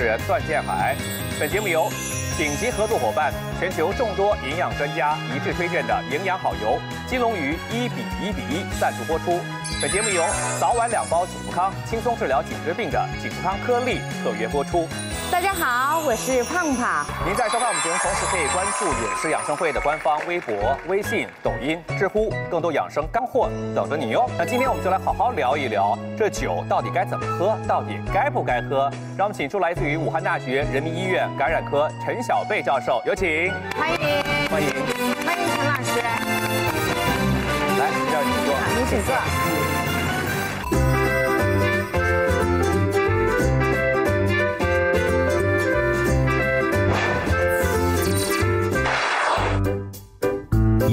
持人段建海。本节目由顶级合作伙伴、全球众多营养专家一致推荐的营养好油金龙鱼一比一比一赞助播出。本节目由早晚两包颈福康轻松治疗颈椎病的颈福康颗粒特约播出。大家好，我是胖胖。您在收看我们节目同时，可以关注饮食养生会的官方微博、微信、抖音、知乎，更多养生干货等着你哟。那今天我们就来好好聊一聊，这酒到底该怎么喝，到底该不该喝？让我们请出来自于武汉大学人民医院感染科陈小贝教授，有请。欢迎，欢迎，欢迎陈老师。来，这儿请坐。您请坐。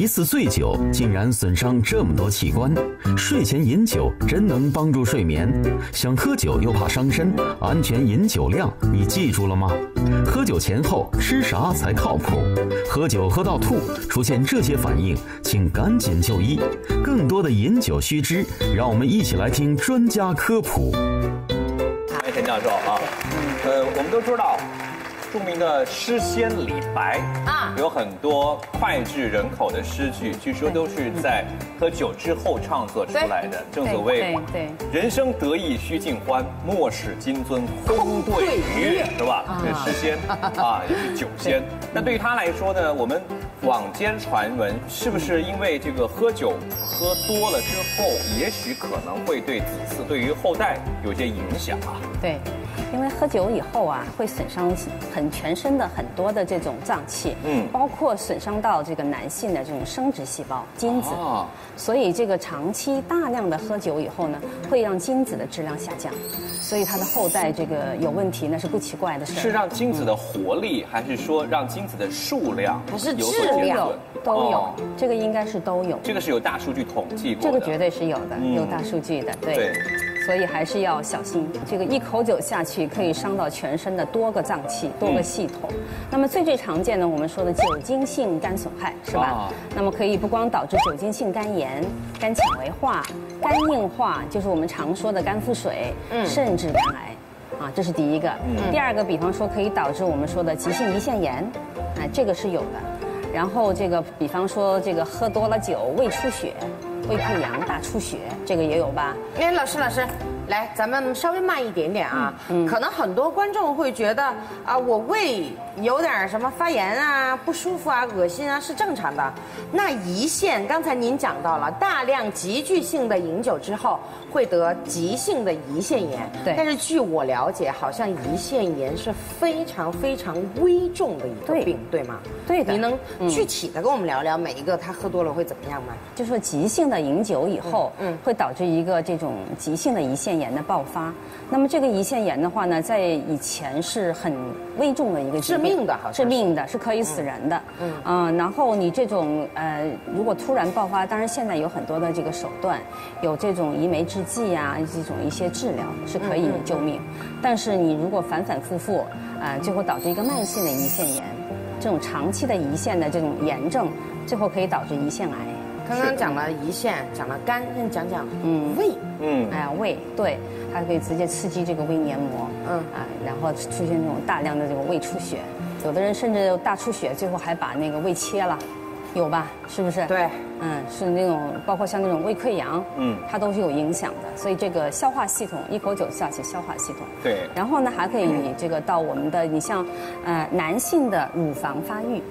一次醉酒竟然损伤这么多器官，睡前饮酒真能帮助睡眠？想喝酒又怕伤身，安全饮酒量你记住了吗？喝酒前后吃啥才靠谱？喝酒喝到吐，出现这些反应，请赶紧就医。更多的饮酒须知，让我们一起来听专家科普。欢迎陈教授啊，呃，我们都知道。著名的诗仙李白啊，有很多脍炙人口的诗句，据说都是在喝酒之后创作出来的。正所谓，对，人生得意须尽欢，莫使金樽空对月，是吧？这诗仙 啊，也是酒仙。那对于他来说呢，我们坊间传闻，是不是因为这个喝酒喝多了之后，也许可能会对子嗣、对于后代有些影响啊？对。因为喝酒以后啊，会损伤很全身的很多的这种脏器，嗯，包括损伤到这个男性的这种生殖细胞精子，所以这个长期大量的喝酒以后呢，会让精子的质量下降，所以他的后代这个有问题那是不奇怪的事。是让精子的活力，还是说让精子的数量？不是质量都有，这个应该是都有。这个是有大数据统计过的。这个绝对是有的，有大数据的，对。所以还是要小心，这个一口酒下去可以伤到全身的多个脏器、多个系统。那么最最常见的，我们说的酒精性肝损害是吧？那么可以不光导致酒精性肝炎、肝纤维化、肝硬化，就是我们常说的肝腹水，甚至肝癌，啊，这是第一个。第二个，比方说可以导致我们说的急性胰腺炎，哎，这个是有的。然后这个，比方说这个喝多了酒，胃出血。胃溃疡、大出血，这个也有吧？哎，老师，老师。来，咱们稍微慢一点点啊。嗯。可能很多观众会觉得啊，我胃有点什么发炎啊、不舒服啊、恶心啊，是正常的。那胰腺，刚才您讲到了，大量急剧性的饮酒之后会得急性的胰腺炎。对。但是据我了解，好像胰腺炎是非常非常危重的一个病，对吗？对的。你能具体的跟我们聊聊每一个他喝多了会怎么样吗？就说急性的饮酒以后，嗯，会导致一个这种急性的胰腺。炎的爆发，那么这个胰腺炎的话呢，在以前是很危重的一个致命的，好像致命的是可以死人的。嗯，嗯，然后你这种呃，如果突然爆发，当然现在有很多的这个手段，有这种移酶制剂啊，这种一些治疗是可以救命。但是你如果反反复复，啊，最后导致一个慢性的胰腺炎，这种长期的胰腺的这种炎症，最后可以导致胰腺癌。刚刚讲了胰腺，讲了肝，那讲讲嗯胃，嗯哎呀胃对，它可以直接刺激这个胃黏膜，嗯啊，然后出现这种大量的这个胃出血，有的人甚至大出血，最后还把那个胃切了，有吧？是不是？对，嗯，是那种包括像那种胃溃疡，嗯，它都是有影响的。所以这个消化系统，一口酒下去，消化系统对。然后呢，还可以这个到我们的，你像呃男性的乳房发育。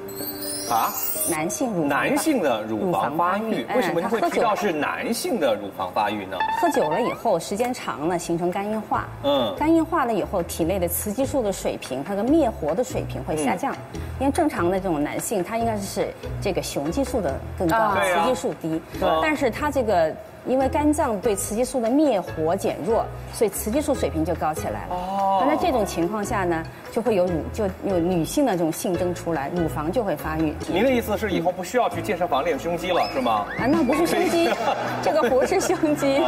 啊，男性乳男性的乳房发育，为什么你会提到是男性的乳房发育呢？喝酒了以后，时间长了，形成肝硬化。嗯，肝硬化了以后，体内的雌激素的水平，它的灭活的水平会下降。因为正常的这种男性，他应该是这个雄激素的更高，雌激素低。但是他这个。因为肝脏对雌激素的灭活减弱，所以雌激素水平就高起来了。哦，那在这种情况下呢，就会有乳就有女性的这种性征出来，乳房就会发育。您的意思是以后不需要去健身房练胸肌了，是吗？啊，那不是胸肌，这个不是胸肌，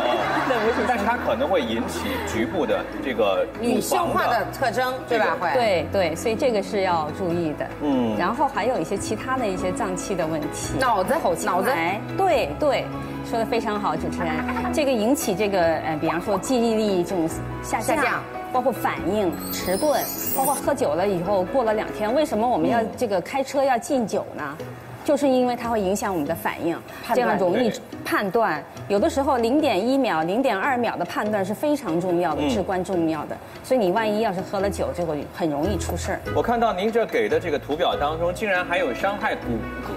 那不是。但是它可能会引起局部的这个女性化的特征，对吧？会。对对，所以这个是要注意的。嗯。然后还有一些其他的一些脏器的问题，脑子、脑子，对对。说的非常好，主持人，这个引起这个呃，比方说记忆力这种下降，包括反应迟钝，包括喝酒了以后过了两天，为什么我们要这个开车要禁酒呢？就是因为它会影响我们的反应，这样容易判断。有的时候零点一秒、零点二秒的判断是非常重要的，至关重要的。所以你万一要是喝了酒，就会很容易出事儿。我看到您这给的这个图表当中，竟然还有伤害骨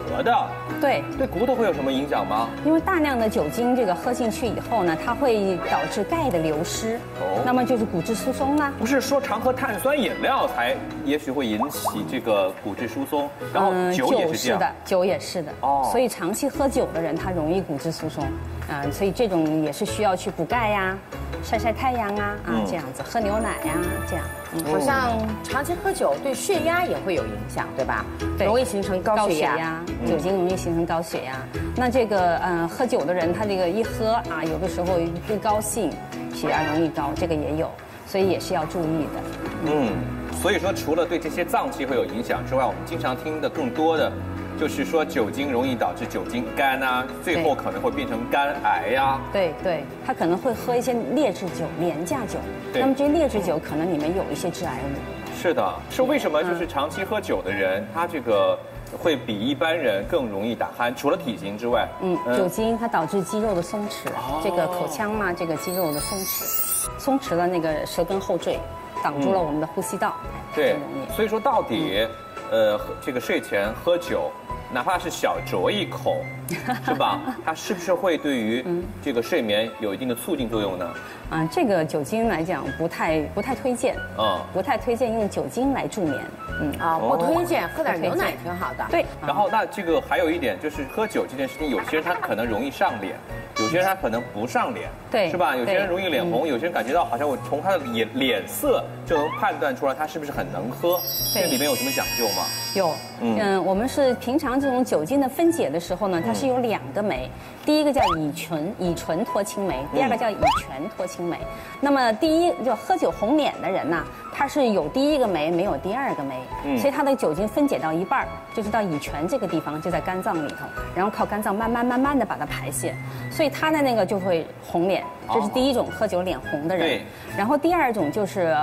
骼的。对，对骨头会有什么影响吗？因为大量的酒精这个喝进去以后呢，它会导致钙的流失，哦，那么就是骨质疏松啦。不是说常喝碳酸饮料才也许会引起这个骨质疏松，然后酒也是这样的。酒也是的哦，所以长期喝酒的人他容易骨质疏松，嗯，所以这种也是需要去补钙呀，晒晒太阳啊，啊这样子，喝牛奶呀，这样。好像长期喝酒对血压也会有影响，对吧？对，容易形成高血压，酒精容易形成高血压。那这个嗯，喝酒的人他这个一喝啊，有的时候一高兴，血压容易高，这个也有，所以也是要注意的。嗯，所以说除了对这些脏器会有影响之外，我们经常听的更多的。就是说，酒精容易导致酒精肝啊，最后可能会变成肝癌呀。对对，他可能会喝一些劣质酒、廉价酒。那么这些劣质酒可能里面有一些致癌物。是的，是为什么？就是长期喝酒的人，他这个会比一般人更容易打鼾。除了体型之外，嗯，酒精它导致肌肉的松弛，这个口腔嘛，这个肌肉的松弛，松弛了那个舌根后坠，挡住了我们的呼吸道，对，所以说到底，呃，这个睡前喝酒。哪怕是小酌一口，是吧？它是不是会对于这个睡眠有一定的促进作用呢？啊，这个酒精来讲不太不太推荐，嗯，不太推荐用酒精来助眠，嗯啊，不推荐，喝点牛奶挺好的。对。然后那这个还有一点就是喝酒这件事情，有些人他可能容易上脸。有些人他可能不上脸，对，是吧？有些人容易脸红，有些人感觉到好像我从他的脸脸色就能判断出来他是不是很能喝。这里面有什么讲究吗？有，嗯，我们是平常这种酒精的分解的时候呢，它是有两个酶，第一个叫乙醇乙醇脱氢酶，第二个叫乙醛脱氢酶。那么第一就喝酒红脸的人呢，他是有第一个酶没有第二个酶，所以他的酒精分解到一半就是到乙醛这个地方，就在肝脏里头，然后靠肝脏慢慢慢慢的把它排泄。所以他的那个就会红脸，这是第一种喝酒脸红的人。然后第二种就是。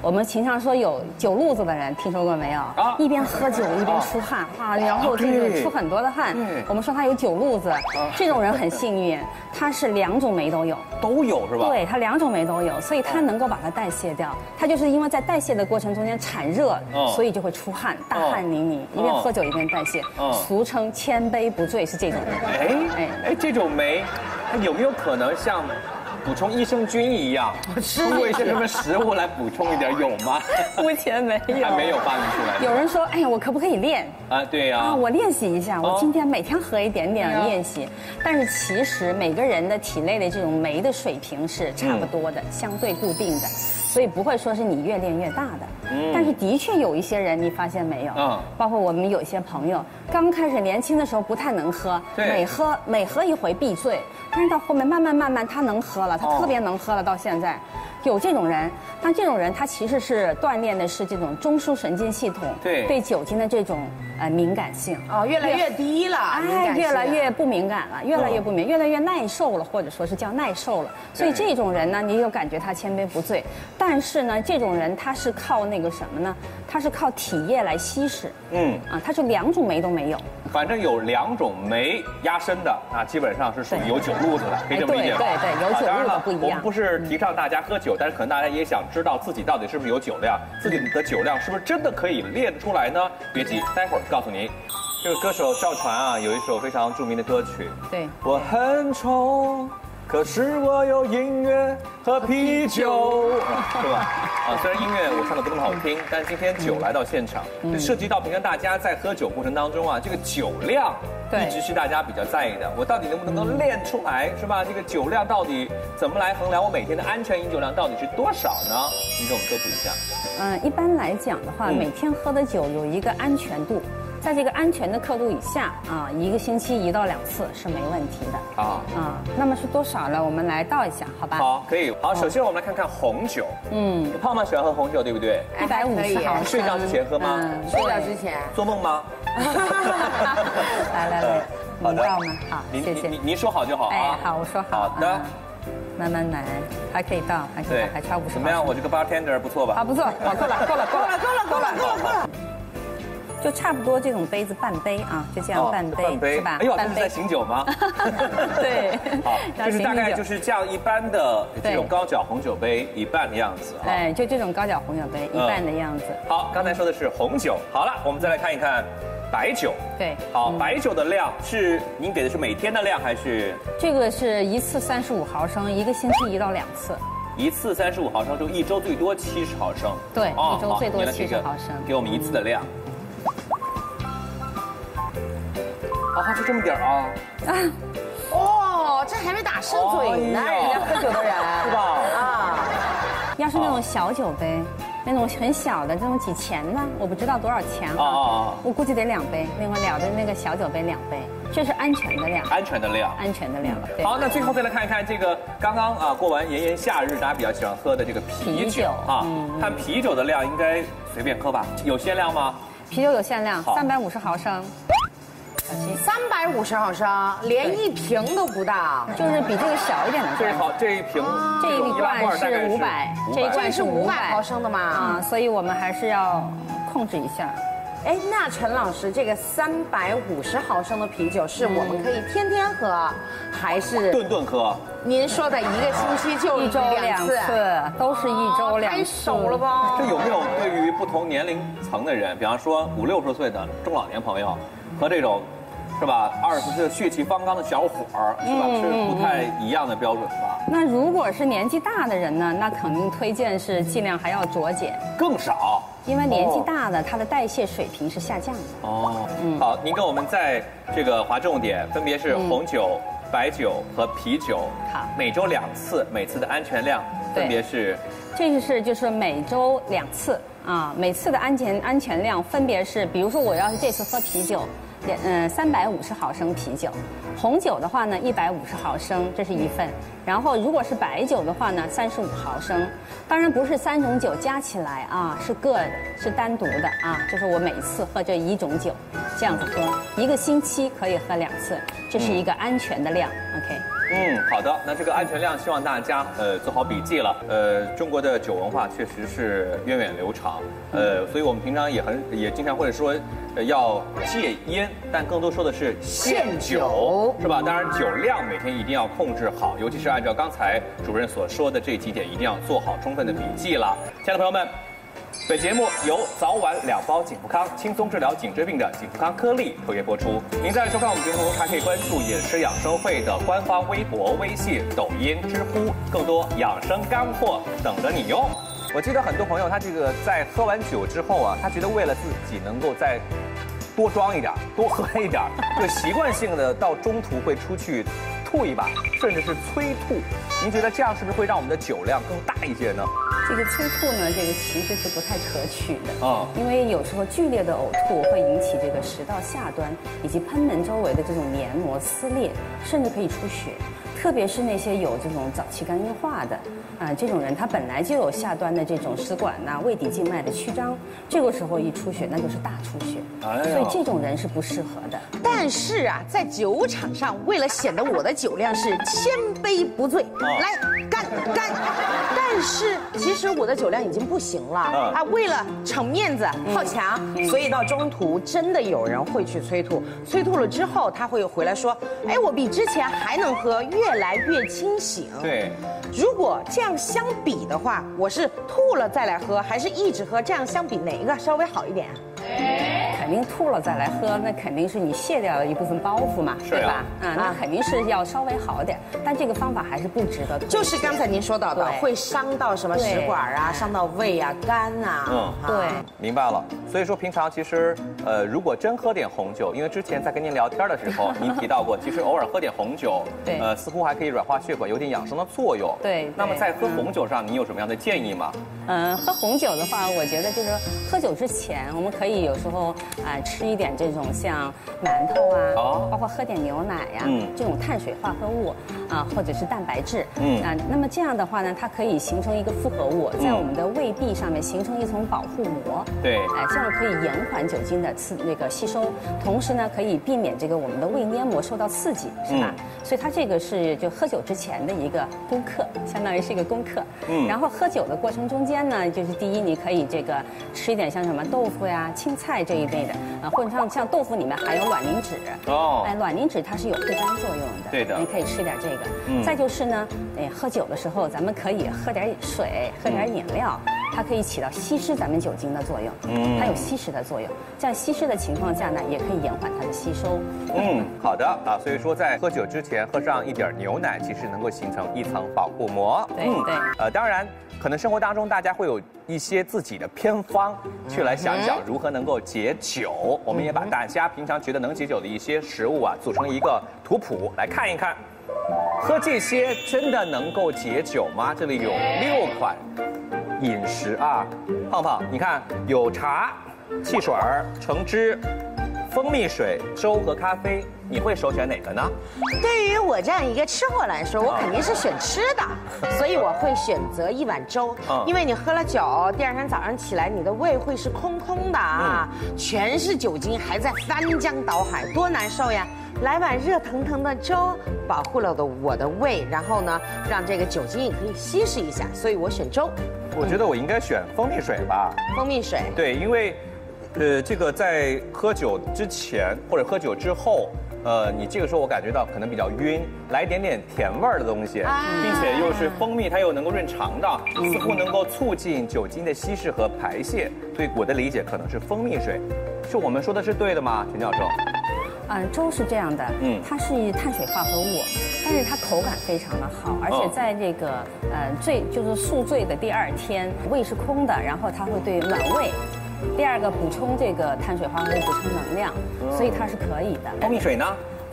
我们经常说有酒路子的人，听说过没有？啊，一边喝酒一边出汗，啊，然后就是出很多的汗。我们说他有酒路子，这种人很幸运，他是两种酶都有，都有是吧？对他两种酶都有，所以他能够把它代谢掉。他就是因为在代谢的过程中间产热，所以就会出汗，大汗淋漓，一边喝酒一边代谢，俗称千杯不醉是这种人。哎哎哎，这种酶，它有没有可能像？补充益生菌一样，通过一些什么食物来补充一点有吗？目前没有，还没有发明出来。有人说：“哎呀，我可不可以练？”啊，对呀。啊，我练习一下，我今天每天喝一点点练习。但是其实每个人的体内的这种酶的水平是差不多的，相对固定的，所以不会说是你越练越大的。嗯。但是的确有一些人，你发现没有？嗯。包括我们有一些朋友，刚开始年轻的时候不太能喝，每喝每喝一回必醉。但是到后面慢慢慢慢，他能喝了，他特别能喝了。到现在，有这种人，但这种人他其实是锻炼的是这种中枢神经系统，对对酒精的这种呃敏感性哦，越来越低了，哎，越来越不敏感了，越来越不敏，越来越耐受了，或者说是叫耐受了。所以这种人呢，你就感觉他千杯不醉。但是呢，这种人他是靠那个什么呢？他是靠体液来稀释。嗯啊，他就两种酶都没有。反正有两种酶压身的，啊基本上是属于有酒路子的，可以这么理解吗？对对，有酒路子不一样。我们不是提倡大家喝酒，但是可能大家也想知道自己到底是不是有酒量，自己的酒量是不是真的可以练出来呢？别急，待会儿告诉您。这个歌手赵传啊，有一首非常著名的歌曲。对。我很丑。可是我有音乐和啤酒，是吧？啊，虽然音乐我唱的不那么好听，但今天酒来到现场，涉及到平常大家在喝酒过程当中啊，这个酒量一直是大家比较在意的。我到底能不能够练出来，是吧？这个酒量到底怎么来衡量？我每天的安全饮酒量到底是多少呢？你给我们科普一下。嗯，一般来讲的话，每天喝的酒有一个安全度。在这个安全的刻度以下啊，一个星期一到两次是没问题的啊啊。那么是多少呢？我们来倒一下，好吧？好，可以。好，首先我们来看看红酒。嗯，胖胖喜欢喝红酒，对不对？一百五十毫升。睡觉之前喝吗？睡觉之前。做梦吗？来 来来，你倒吗？好，谢谢。您您说好就好啊。哎，好，我说好。好的。慢慢来，还可以倒，还可以倒，还差五十。怎么样？我这个 bartender 不错吧？好，不错，好，够了，够了，够了，够了，够了，够了，够了。就差不多这种杯子半杯啊，就这样半杯，是吧？哎呦，这是在醒酒吗？对，好，就是大概就是这样一般的这种高脚红酒杯一半的样子。哎，就这种高脚红酒杯一半的样子。好，刚才说的是红酒，好了，我们再来看一看白酒。对，好，白酒的量是您给的是每天的量还是？这个是一次三十五毫升，一个星期一到两次。一次三十五毫升，就一周最多七十毫升。对，一周最多七十毫升。给我们一次的量。啊，就这么点儿啊！啊，哦，这还没打湿嘴呢，人家喝酒的人是吧？啊，要是那种小酒杯，那种很小的，这种几钱呢？我不知道多少钱啊。我估计得两杯，另外了的那个小酒杯两杯，这是安全的量。安全的量。安全的量。好，那最后再来看一看这个刚刚啊过完炎炎夏日，大家比较喜欢喝的这个啤酒啊，看啤酒的量应该随便喝吧？有限量吗？啤酒有限量，三百五十毫升。三百五十毫升，连一瓶都不到，就是比这个小一点的。这好，这一瓶，这一罐是五百，这一罐是五百毫升的嘛？啊，所以我们还是要控制一下。哎，那陈老师，这个三百五十毫升的啤酒是我们可以天天喝，还是顿顿喝？您说的一个星期就一周两次，都是一周两次。太熟了吧？这有没有对于不同年龄层的人，比方说五六十岁的中老年朋友，和这种？是吧？二十岁血气方刚的小伙儿，是吧？是不太一样的标准吧？那如果是年纪大的人呢？那肯定推荐是尽量还要酌减，更少。因为年纪大的，他的代谢水平是下降的。哦，嗯。好，您跟我们在这个划重点，分别是红酒、白酒和啤酒。好，每周两次，每次的安全量分别是。这个是就是每周两次啊，每次的安全安全量分别是，比如说我要是这次喝啤酒。两嗯，三百五十毫升啤酒，红酒的话呢，一百五十毫升，这是一份。然后如果是白酒的话呢，三十五毫升。当然不是三种酒加起来啊，是个，是单独的啊。就是我每次喝这一种酒，这样子喝，一个星期可以喝两次，这是一个安全的量。OK。嗯，好的。那这个安全量，希望大家呃做好笔记了。呃，中国的酒文化确实是源远流长，呃，所以我们平常也很也经常会说，呃要戒烟，但更多说的是限酒，是吧？当然酒量每天一定要控制好，尤其是按照刚才主任所说的这几点，一定要做好充分的笔记了。亲爱的朋友们。本节目由早晚两包颈福康轻松治疗颈椎病的颈福康颗粒特约播出。您在收看我们节目，还可以关注饮食养生会的官方微博、微信、抖音、知乎，更多养生干货等着你哟。我记得很多朋友，他这个在喝完酒之后啊，他觉得为了自己能够再多装一点、多喝一点，就习惯性的到中途会出去。吐一把，甚至是催吐，您觉得这样是不是会让我们的酒量更大一些呢？这个催吐呢，这个其实是不太可取的啊，因为有时候剧烈的呕吐会引起这个食道下端以及喷门周围的这种黏膜撕裂，甚至可以出血。特别是那些有这种早期肝硬化的，啊，这种人他本来就有下端的这种食管呐、胃底静脉的曲张，这个时候一出血那就是大出血，所以这种人是不适合的。但是啊，在酒场上，为了显得我的酒量是千杯不醉，来干干。但是其实我的酒量已经不行了啊，为了逞面子、好强，所以到中途真的有人会去催吐，催吐了之后他会回来说，哎，我比之前还能喝越。越来越清醒。对，如果这样相比的话，我是吐了再来喝，还是一直喝？这样相比哪一个稍微好一点？肯定吐了再来喝，那肯定是你卸掉了一部分包袱嘛，对吧？啊，那肯定是要稍微好点，但这个方法还是不值得。就是刚才您说到的，会伤到什么食管啊，伤到胃啊、肝啊。嗯，对，明白了。所以说平常其实，呃，如果真喝点红酒，因为之前在跟您聊天的时候，您提到过，其实偶尔喝点红酒，对，呃，似乎还可以软化血管，有点养生的作用。对。那么在喝红酒上，您有什么样的建议吗？嗯，喝红酒的话，我觉得就是喝酒之前，我们可以有时候啊吃一点这种像馒头啊，包括喝点牛奶呀，这种碳水化合物，啊，或者是蛋白质，嗯。啊，那么这样的话呢，它可以形成一个复合物，在我们的胃壁上面形成一层保护膜，对，哎，这样可以延缓酒精的刺那个吸收，同时呢，可以避免这个我们的胃黏膜受到刺激，是吧？所以它这个是就喝酒之前的一个功课，相当于是一个功课。嗯，然后喝酒的过程中间呢，就是第一，你可以这个吃一点像什么豆腐呀、青菜这一类的，啊，或者像像豆腐里面含有卵磷脂，哦，哎，卵磷脂它是有护肝作用的，对的，你可以吃点这个。嗯，再就是呢，哎，喝酒的时候咱们可以喝点水，喝点饮料。它可以起到稀释咱们酒精的作用，嗯，它有稀释的作用，在稀释的情况下呢，也可以延缓它的吸收。嗯，好的啊，所以说在喝酒之前喝上一点牛奶，其实能够形成一层保护膜。对对，呃，当然，可能生活当中大家会有一些自己的偏方，去来想想如何能够解酒。我们也把大家平常觉得能解酒的一些食物啊，组成一个图谱来看一看，喝这些真的能够解酒吗？这里有六款。饮食啊，胖胖，你看有茶、汽水、橙汁、蜂蜜水、粥和咖啡，你会首选哪个呢？对于我这样一个吃货来说，我肯定是选吃的，所以我会选择一碗粥。因为你喝了酒，第二天早上起来，你的胃会是空空的啊，全是酒精还在翻江倒海，多难受呀！来碗热腾腾的粥，保护了的我的胃，然后呢，让这个酒精也可以稀释一下，所以我选粥。我觉得我应该选蜂蜜水吧。蜂蜜水。对，因为，呃，这个在喝酒之前或者喝酒之后，呃，你这个时候我感觉到可能比较晕，来一点点甜味儿的东西，并且又是蜂蜜，它又能够润肠道，似乎能够促进酒精的稀释和排泄。所以我的理解可能是蜂蜜水，是我们说的是对的吗，陈教授？嗯，粥是这样的，嗯，它是碳水化合物，但是它口感非常的好，而且在这个呃醉就是宿醉的第二天，胃是空的，然后它会对暖胃，第二个补充这个碳水化合物，补充能量，所以它是可以的。蜂蜜水呢？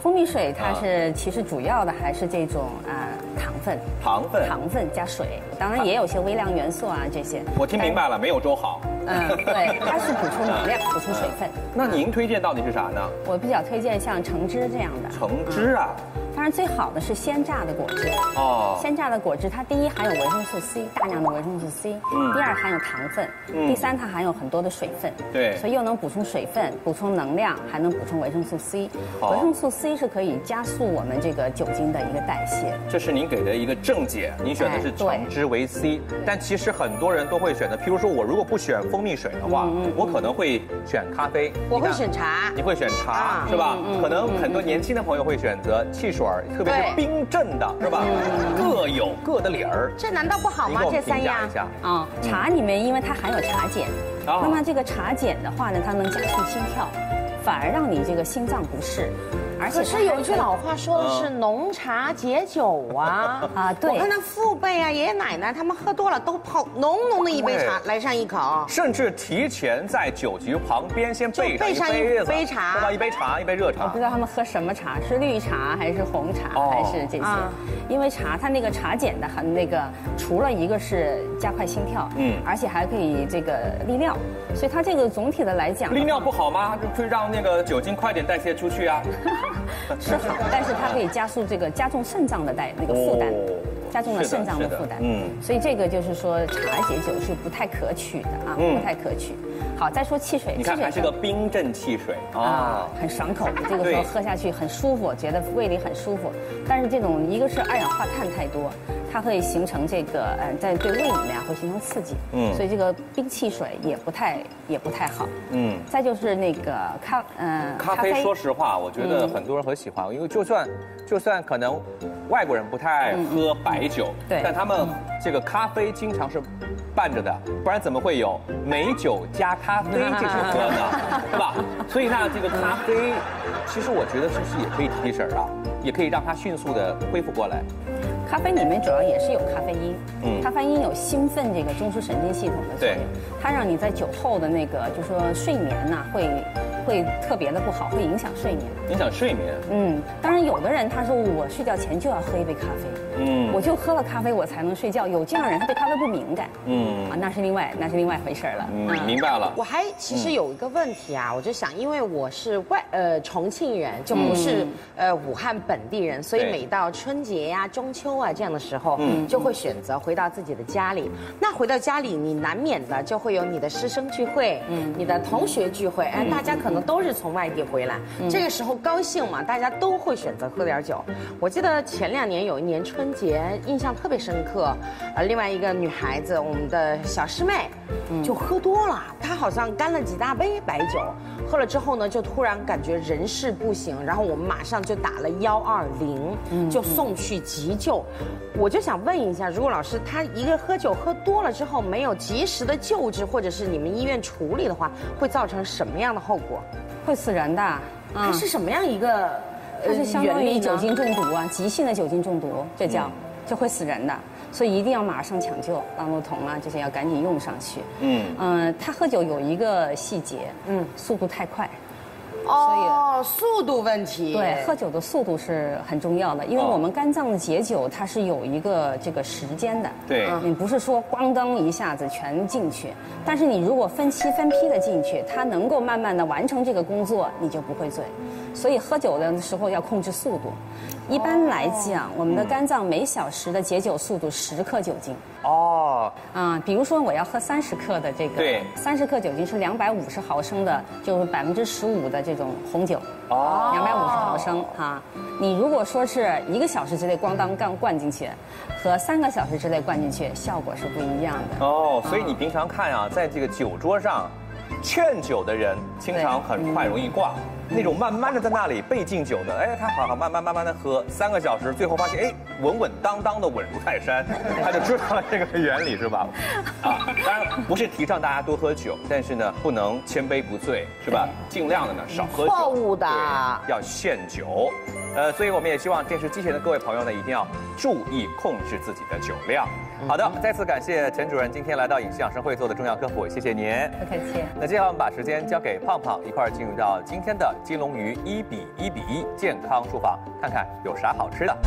蜂蜜水它是其实主要的还是这种啊糖分，糖分，糖分加水，当然也有些微量元素啊这些。我听明白了，没有粥好。嗯，对，它是补充能量，补充水分。那您推荐到底是啥呢？我比较推荐像橙汁这样的。橙汁啊。当然，最好的是鲜榨的果汁哦。鲜榨的果汁，它第一含有维生素 C，大量的维生素 C。嗯。第二含有糖分。嗯。第三，它含有很多的水分。对。所以又能补充水分，补充能量，还能补充维生素 C。维生素 C 是可以加速我们这个酒精的一个代谢。这是您给的一个正解，您选的是橙汁维 C。但其实很多人都会选择，譬如说我如果不选蜂蜜水的话，我可能会选咖啡。我会选茶。你会选茶是吧？可能很多年轻的朋友会选择汽水。特别是冰镇的，是吧？各有各的理儿。这难道不好吗？这三样啊，茶里面因为它含有茶碱，那么这个茶碱的话呢，它能加速心跳，反而让你这个心脏不适。可是有一句老话说的是浓茶解酒啊 啊！对，我看那父辈啊、爷爷奶奶他们喝多了都泡浓浓的一杯茶来上一口，甚至提前在酒局旁边先备上一杯茶，喝到一杯茶，一杯热茶。我不知道他们喝什么茶，是绿茶还是红茶还是这些？因为茶它那个茶碱的很那个，除了一个是加快心跳，嗯，而且还可以这个利尿，所以它这个总体的来讲，利尿不好吗？就会让那个酒精快点代谢出去啊。是好，但是它可以加速这个加重肾脏的带那个负担，加重了肾脏的负担。嗯，所以这个就是说茶解酒是不太可取的啊，不太可取。好，再说汽水，你看还是个冰镇汽水啊，很爽口，这个时候喝下去很舒服，觉得胃里很舒服。但是这种一个是二氧化碳太多。它会形成这个，呃，在对胃里面会形成刺激，嗯，所以这个冰汽水也不太也不太好，嗯。再就是那个咖，嗯，咖啡。说实话，我觉得很多人很喜欢，因为就算就算可能外国人不太爱喝白酒，对，但他们这个咖啡经常是伴着的，不然怎么会有美酒加咖啡这首歌 呢？对吧？所以那这个咖啡，其实我觉得是不是也可以提神啊？也可以让它迅速的恢复过来。咖啡里面主要也是有咖啡因，嗯，咖啡因有兴奋这个中枢神经系统的作用，它让你在酒后的那个就说睡眠呢会会特别的不好，会影响睡眠。影响睡眠。嗯，当然有的人他说我睡觉前就要喝一杯咖啡。嗯，我就喝了咖啡，我才能睡觉。有这样人，他对咖啡不敏感。嗯，啊，那是另外，那是另外一回事了。嗯，明白了。我还其实有一个问题啊，我就想，因为我是外呃重庆人，就不是呃武汉本地人，所以每到春节呀、中秋啊这样的时候，嗯，就会选择回到自己的家里。那回到家里，你难免的就会有你的师生聚会，嗯，你的同学聚会，哎，大家可能都是从外地回来，这个时候高兴嘛，大家都会选择喝点酒。我记得前两年有一年春。春节印象特别深刻，呃，另外一个女孩子，我们的小师妹，就喝多了，她好像干了几大杯白酒，喝了之后呢，就突然感觉人事不行，然后我们马上就打了幺二零，就送去急救。我就想问一下，如果老师他一个喝酒喝多了之后没有及时的救治，或者是你们医院处理的话，会造成什么样的后果？会死人的。它是什么样一个？它是相当于酒精中毒啊，急性的酒精中毒，这叫就会死人的，所以一定要马上抢救，朗路酮啊这些要赶紧用上去。嗯嗯，他喝酒有一个细节，嗯，速度太快。哦，速度问题。对，喝酒的速度是很重要的，因为我们肝脏的解酒它是有一个这个时间的。对，你不是说咣当一下子全进去，但是你如果分期分批的进去，它能够慢慢的完成这个工作，你就不会醉。所以喝酒的时候要控制速度。一般来讲，我们的肝脏每小时的解酒速度十克酒精。哦。啊，比如说我要喝三十克的这个，对，三十克酒精是两百五十毫升的，就是百分之十五的这种红酒。哦。两百五十毫升哈，你如果说是一个小时之内咣当干灌进去，和三个小时之内灌进去，效果是不一样的。哦，所以你平常看啊，在这个酒桌上，劝酒的人经常很快容易挂。那种慢慢的在那里被敬酒的，哎，他好好慢慢慢慢的喝三个小时，最后发现哎稳稳当当的稳如泰山，他就知道了这个原理是吧？啊，当然不是提倡大家多喝酒，但是呢不能千杯不醉是吧？尽量的呢少喝酒，错误的要限酒，呃，所以我们也希望电视机前的各位朋友呢一定要注意控制自己的酒量。好的，再次感谢陈主任今天来到影视养生会做的重要科普，谢谢您。不客气。那接下来我们把时间交给胖胖，一块儿进入到今天的金龙鱼一比一比一健康厨房，看看有啥好吃的。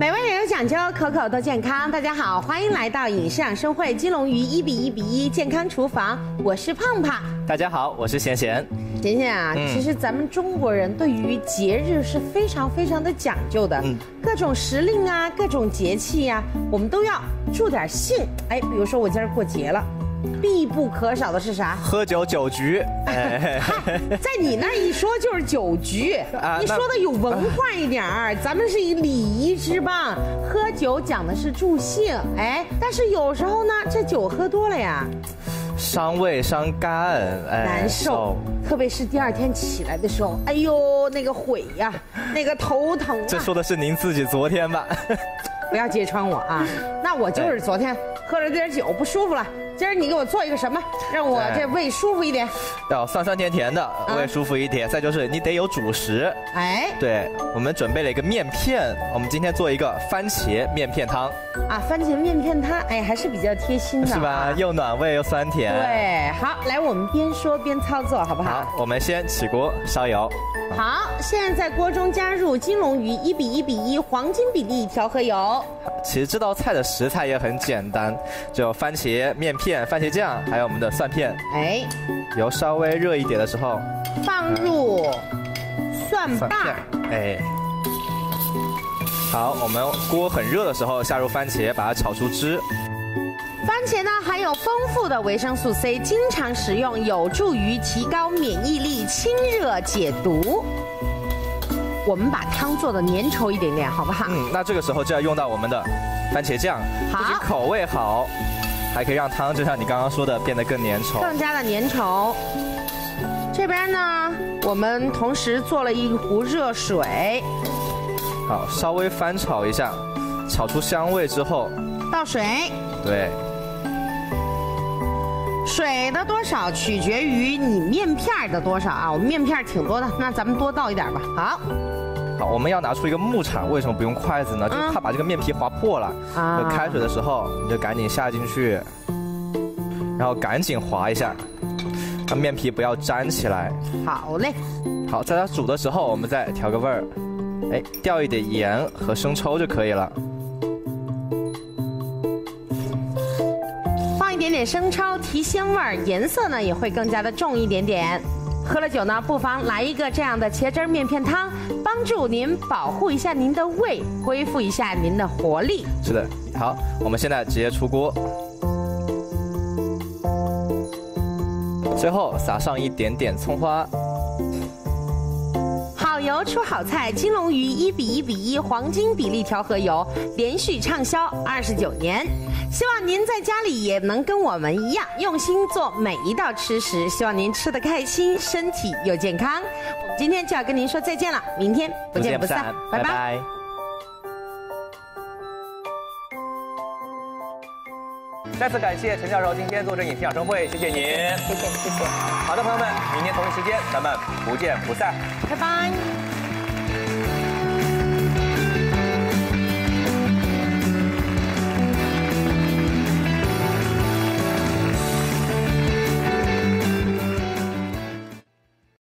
美味也有讲究，口口都健康。大家好，欢迎来到影视养生会金龙鱼一比一比一健康厨房，我是胖胖。大家好，我是贤贤。贤贤啊，其实咱们中国人对于节日是非常非常的讲究的，各种时令啊，各种节气呀，我们都要助点兴。哎，比如说我今儿过节了。必不可少的是啥？喝酒酒局。在你那一说就是酒局，你说的有文化一点儿。咱们是以礼仪之邦，喝酒讲的是助兴。哎，但是有时候呢，这酒喝多了呀，伤胃伤肝，哎难受。特别是第二天起来的时候，哎呦，那个悔呀，那个头疼。这说的是您自己昨天吧？不要揭穿我啊！那我就是昨天喝了点酒不舒服了。今儿你给我做一个什么，让我这胃舒服一点？要酸酸甜甜的，胃舒服一点。再就是你得有主食。哎，对，我们准备了一个面片，我们今天做一个番茄面片汤。啊，番茄面片汤，哎，还是比较贴心的，是吧？又暖胃又酸甜。对，好，来，我们边说边操作，好不好？好，我们先起锅烧油。好，现在在锅中加入金龙鱼一比一比一黄金比例调和油。其实这道菜的食材也很简单，就番茄面片、番茄酱，还有我们的蒜片。哎，油稍微热一点的时候，放入蒜瓣。哎，好，我们锅很热的时候下入番茄，把它炒出汁。番茄呢含有丰富的维生素 C，经常食用有助于提高免疫力、清热解毒。我们把汤做的粘稠一点点，好不好？嗯，那这个时候就要用到我们的番茄酱，不仅口味好，还可以让汤就像你刚刚说的变得更粘稠，更加的粘稠。这边呢，我们同时做了一壶热水，好，稍微翻炒一下，炒出香味之后，倒水。对。水的多少取决于你面片的多少啊，我们面片挺多的，那咱们多倒一点吧。好，好，我们要拿出一个木铲，为什么不用筷子呢？就怕把这个面皮划破了。啊，开水的时候你就赶紧下进去，然后赶紧划一下，让面皮不要粘起来。好嘞。好，在它煮的时候，我们再调个味儿，哎，调一点盐和生抽就可以了。放一点点生抽提鲜味儿，颜色呢也会更加的重一点点。喝了酒呢，不妨来一个这样的茄汁面片汤，帮助您保护一下您的胃，恢复一下您的活力。是的，好，我们现在直接出锅，最后撒上一点点葱花。油出好菜，金龙鱼一比一比一黄金比例调和油，连续畅销二十九年。希望您在家里也能跟我们一样用心做每一道吃食，希望您吃的开心，身体又健康。我们今天就要跟您说再见了，明天不见不散，拜拜。再次感谢陈教授今天做这影视养生会，谢谢您，谢谢谢谢。好的，朋友们，明天同一时间咱们不见不散，拜拜。